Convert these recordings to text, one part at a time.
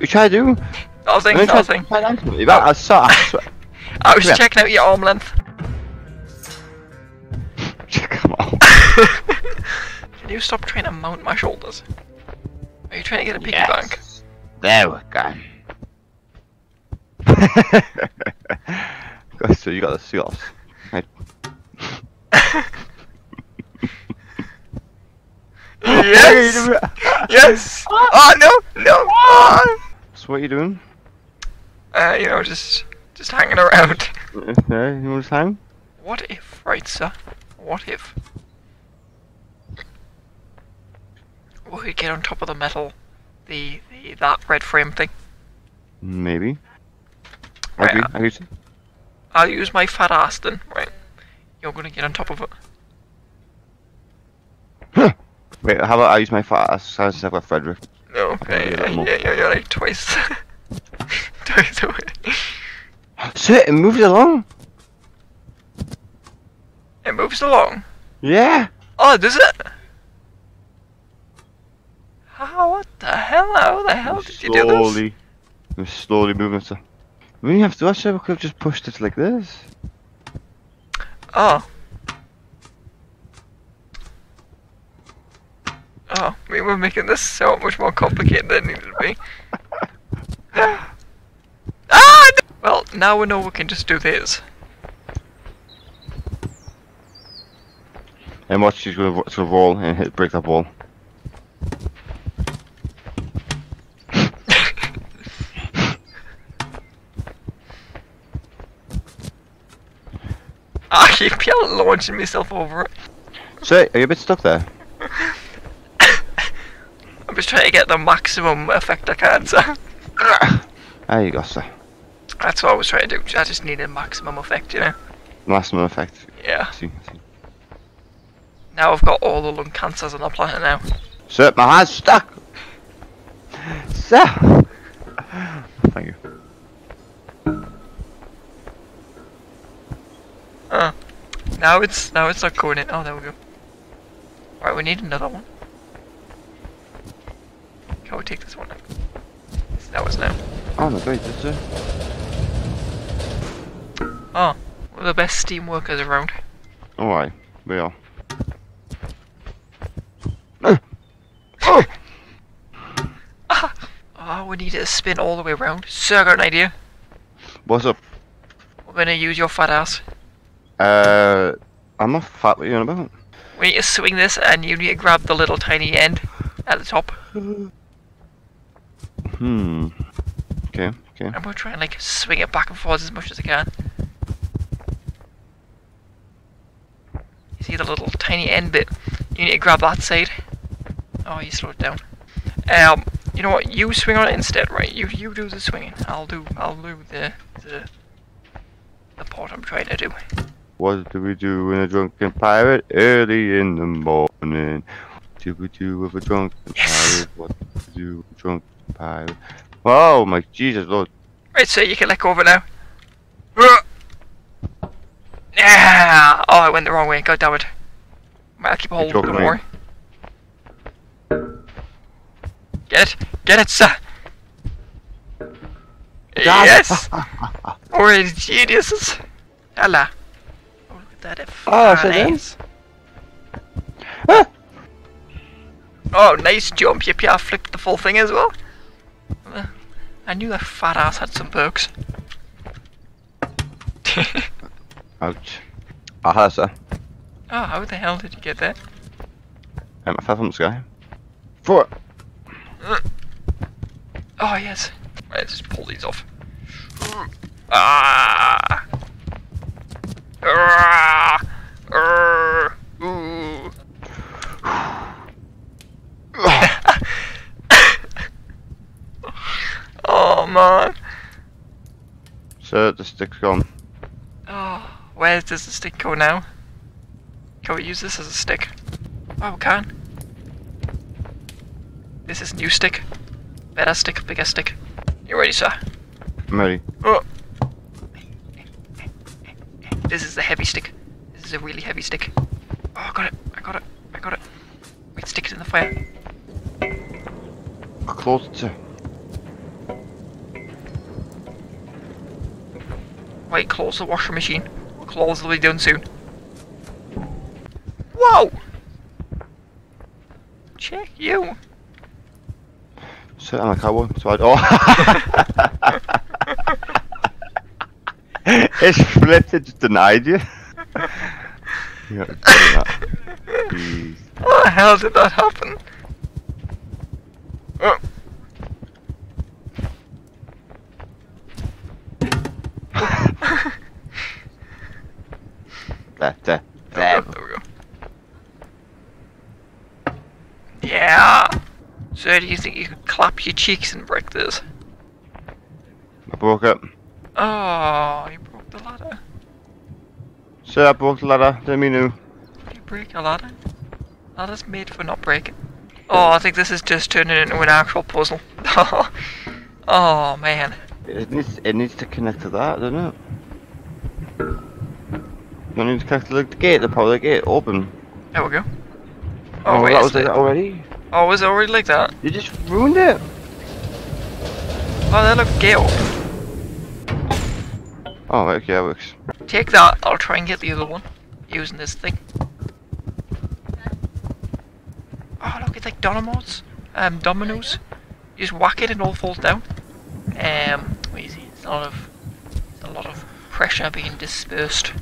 You try to do? Nothing, try- nothing. try to I saw. I swear. I was Come here. checking out your arm length. Come on. Can you stop trying to mount my shoulders? Are you trying to get a piggy bank? Yes. There we go. Go, so you got the seals. Yes! yes! Oh no! No! Oh. So what are you doing? Uh, you know, just just hanging around. Yeah, you want to hang? What if, right, sir? What if we could get on top of the metal, the, the that red frame thing? Maybe. Right, uh, Agree. I'll use my fat ass then, right? You're gonna get on top of it. Wait, how about I use my fat ass since I've got Frederick? No, Okay, yeah, a little yeah, more. yeah, you're like twice. twice away. So it moves along. It moves along. Yeah. Oh, does it? How? What the hell? How the hell did you do this? slowly. We're slowly moving it. We have to. I said we could have just pushed it like this. Oh. Oh, we were making this so much more complicated than it needed to be. ah! no! Well, now we know we can just do this. And watch, she's gonna sort of roll and hit break that wall. I keep launching myself over it. So, are you a bit stuck there? I'm just trying to get the maximum effect I can, so There you go, sir. that's what I was trying to do. I just needed maximum effect, you know? Maximum effect. Yeah. See, see. Now I've got all the lung cancers on the planet now. Sir, my hand's stuck. Sir. Thank you. Uh, now it's now it's not going in. Oh, there we go. Right, we need another one. Can we take this one? That was now. Oh no, great, that's it. Oh, we're the best steam workers around. Oh, Alright, we are. oh! Oh, we need it to spin all the way around. Sir, I got an idea. What's up? We're gonna use your fat ass. Uh, I'm not fat. What are you on about? We need to swing this, and you need to grab the little tiny end at the top, Hmm. Okay, okay. and we'll try and like swing it back and forth as much as I can. You see the little tiny end bit? You need to grab that side. Oh, you slowed it down. Um, you know what? You swing on it instead, right? You you do the swinging. I'll do I'll do the the the part I'm trying to do. What do we do when a drunken pirate early in the morning? What do we do with a drunken Yes. pirate? What do we do with a drunken pirate? Oh my Jesus Lord. Right, so you can let go of it now. Yeah. Oh, I went the wrong way. God damn it. I'll keep a hold of joking, it, mate. don't worry. Get it. Get it, sir. Yes. We're geniuses. Hello. Oh, look at that. Oh, so then? nice. Oh, nice jump. Yep, yeah, I flipped the full thing as well. I knew that fat ass had some perks. Ouch. Aha, sir. Oh, how the hell did you get that? Um, I fell from the sky. Four. Oh, yes. Right, let's just pull these off. Ah! Ah! Oh, man. Sir, the stick's gone. Oh, where does the stick go now? Can we use this as a stick? Oh, we can. This is new stick. Better stick, bigger stick. You ready, sir? I'm ready. Oh. This is the heavy stick. This is a really heavy stick. Oh, I got it. I got it. I got it. Wait, stick it in the fire. Close it, Wait, close the washing machine. Close will be done soon. Whoa! Check you. Sit on a cowboy. So I. Oh. it's flipped. It just denied you. yeah, that. Jeez. How the hell did that happen? Oh. Uh, there, there, There there. There we go. Yeah. So do you think you could clap your cheeks and break this? I broke it. Oh, you broke the ladder. So I broke the ladder. Didn't mean to. You break a ladder? Ladder's made for not breaking. Oh, I think this is just turning into an actual puzzle. oh man. It needs, it needs to connect to that, doesn't it? You need to to the gate, the power the gate, open. There we go. Oh, wait, that was like it- that already? Oh, is it already like that? You just ruined it. Oh, that look gate open. Oh, okay, that works. Take that, I'll try and get the other one. Using this thing. Oh, look, it's like dominoes. Um, dominoes. You just whack it and it all falls down. Um, easy. It's a lot of, a lot of pressure being dispersed.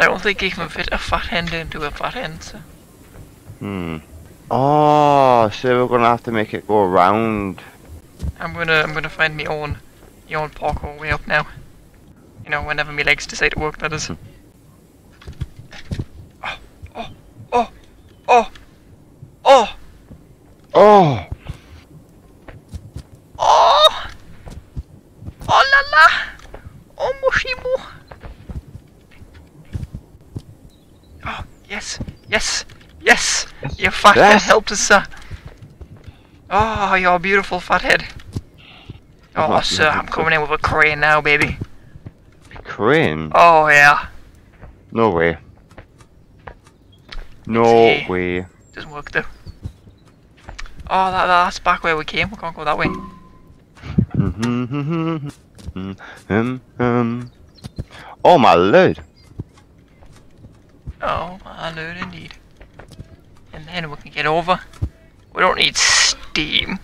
I don't think you can fit a fat hen into a fat so. Hmm. Oh, so we're gonna have to make it go around. I'm gonna, I'm gonna find my own, my own parkour way up now. You know, whenever my legs decide to work, that is. Oh, oh, oh, oh, oh, Oh! oh, oh la la, oh mushimu. Oh, yes, yes, yes, your fat head Yes. helped us, sir. Oh, you're a beautiful fat head. Oh, Uh-huh, sir, I'm coming in with a crane now, baby. Crane? Oh, yeah. No way. No See. way. Doesn't work though. Oh, that, that's back where we came. We can't go that way. um, um. Oh my lord. Oh, indeed. And then we can get over. We don't need steam.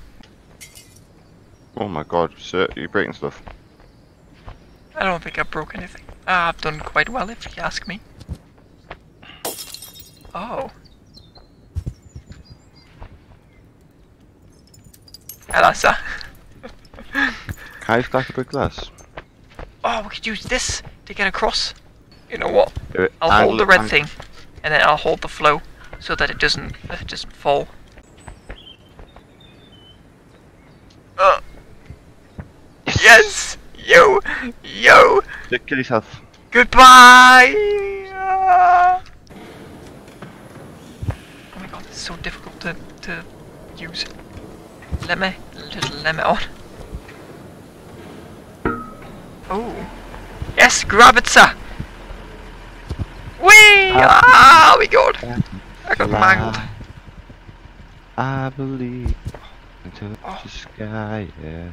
Oh my god, sir, you're breaking stuff. I don't think I've broke anything. Ah, I've done quite well, if you ask me. Oh. Hello, sir. Can I stack a brick glass? Oh, we could use this to get across. You know what? I'll Angle hold the red thing, and then I'll hold the flow so that it doesn't it doesn't fall. Uh. Yes, yo, yo. Just kill yourself. Goodbye. Ah. Oh my god, it's so difficult to to use. Let me little lemon on. Oh. Yes, grab it, sir. Whee! Ah. We got. I got mangled. I believe into Oh. the sky, yeah.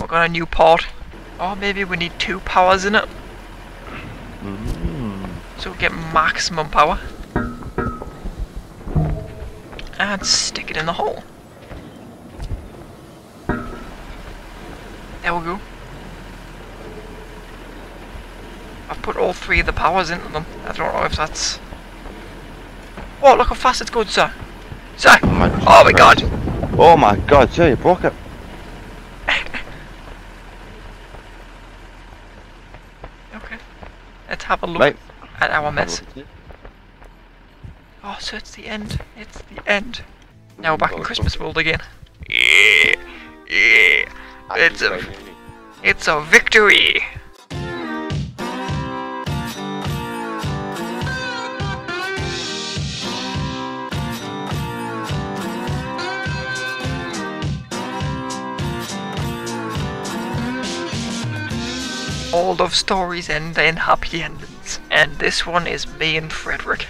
We got a new pod. Oh, maybe we need two powers in it, Mm. so we get maximum power. And stick it in the hole. There we go. I've put all three of the powers into them. I don't know if that's... Oh, look how fast it's going, sir. Sir! Oh my, Oh my god! Oh my god, sir, you broke it. Okay. Let's have a look Right. at our mess. Oh, so it's the end. It's the end. Now we're back in oh, Christmas world again. Yeah, yeah. It's a, it's a victory. All of stories end in happy endings, and this one is me and Frederick.